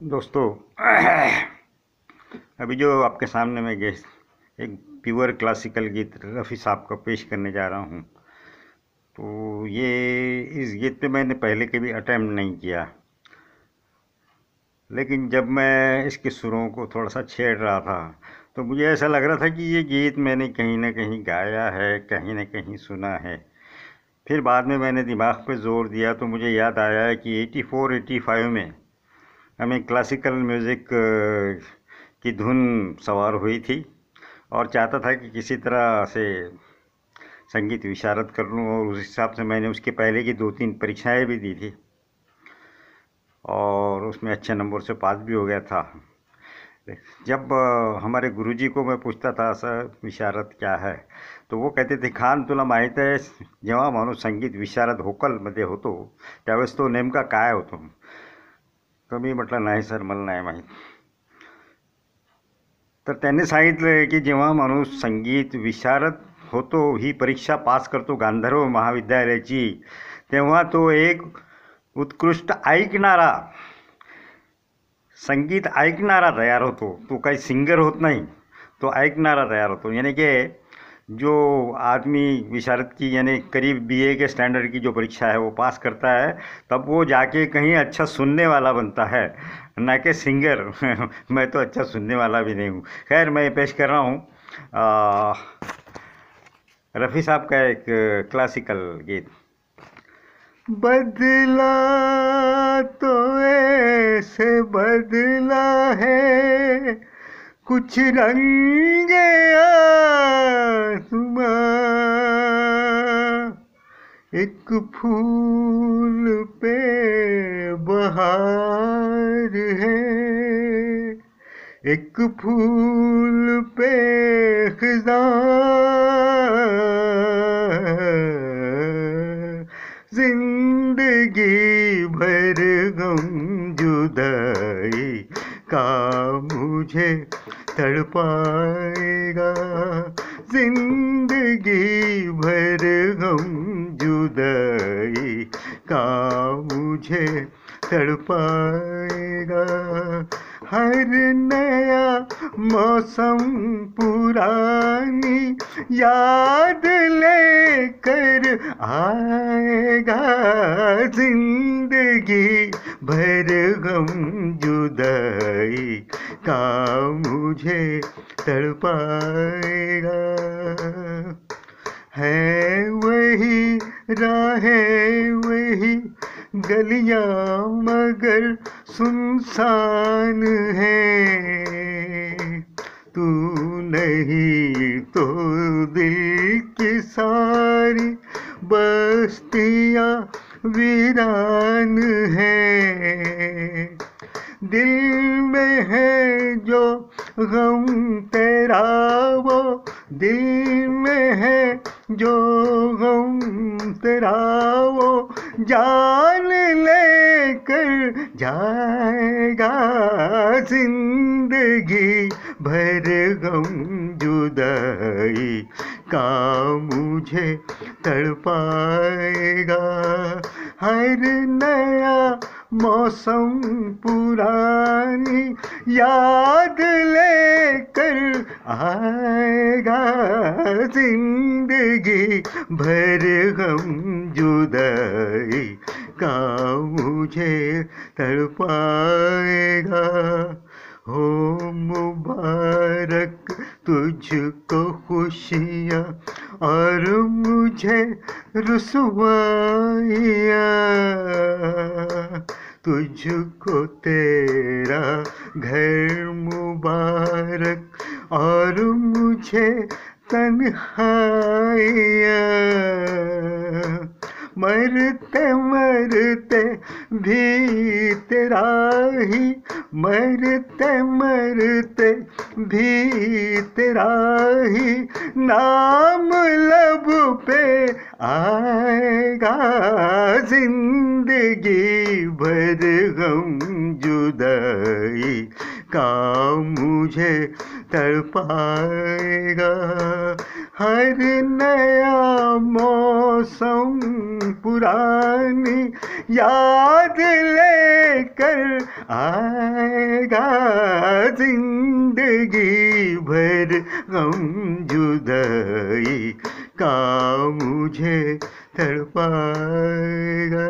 दोस्तों, अभी जो आपके सामने मैं गेस एक प्योर क्लासिकल गीत रफ़ी साहब का पेश करने जा रहा हूँ। तो ये, इस गीत पे मैंने पहले कभी अटैम्प्ट नहीं किया। लेकिन जब मैं इसके सुरों को थोड़ा सा छेड़ रहा था तो मुझे ऐसा लग रहा था कि ये गीत मैंने कहीं ना कहीं गाया है, कहीं ना कहीं सुना है। फिर बाद में मैंने दिमाग पे ज़ोर दिया तो मुझे याद आया कि 84 85 में हमें क्लासिकल म्यूज़िक की धुन सवार हुई थी और चाहता था कि किसी तरह से संगीत विशारद कर लूँ और उस हिसाब से मैंने उसके पहले की दो तीन परीक्षाएँ भी दी थी। और उसमें अच्छे नंबर से पास भी हो गया था। जब हमारे गुरुजी को मैं पूछता था, सर, विशारद क्या है? तो वो कहते थे, खान तुला माहीत आहे जेव्हा माणूस संगीत विशारद होकलमध्ये होतो त्यावेळेस तो नेमका काय होतो तर मी म्हटलं नाही सर मला नाही माहीत. तर त्यांनी सांगितलं की जेव्हा माणूस संगीत विशारद होतो ही परीक्षा पास करतो गांधर्व महाविद्यालयाची तेव्हा तो एक उत्कृष्ट ऐकणारा संगीत ऐकणारा तयार होतो. तो काही सिंगर होत नाही तो ऐकणारा तयार होतो. याने की जो आदमी विशारद की, यानी करीब बीए के स्टैंडर्ड की जो परीक्षा है, वो पास करता है, तब वो जाके कहीं अच्छा सुनने वाला बनता है। ना कि सिंगर मैं तो अच्छा सुनने वाला भी नहीं हूँ। खैर, मैं पेश कर रहा हूँ। रफ़ी साहब का एक क्लासिकल गीत। बदला तो ऐसे बदला है कुछ रंग एक फूल पे बहार है। एक फूल पे खिजा मुझे तड़पाएगा। ज़िंदगी भर गम जुदाई का मुझे तड़पाएगा। हर नया मौसम पुरानी याद लेकर आएगा। ज़िंदगी भर गम जुदाई का मुझे तड़पाएगा। है वही, राहें वही, गलियाँ मगर सुनसान है। तू नहीं तो दिल की सारी बस्तियाँ वीरान है। दिल में है जो गम तेरा, वो दिल में है जो गम तेरा, वो जान लेकर जाएगा ज़िंदगी भर गम जुदाई का मुझे तड़पाएगा। हर नया मौसम पुरानी याद लेकर आएगा। ज़िंदगी भर गम जुदाई। का मुझे तड़पाएगा हो मुबारक तुझको खुशियाँ और मुझे रसवाइयाँ। तुझको तेरा घर मुबारक और मुझे तन्हाइयाँ। मरते मरते भी तेरा ही मरते मरते भी तेरा ही नाम लब पे आएगा ज़िंदगी भर गम जुदाई। का मुझे तड़पाएगा हर नया मौसम, पुरानी याद लेकर आएगा। ज़िंदगी भर गम जुदाई का मुझे तड़पाएगा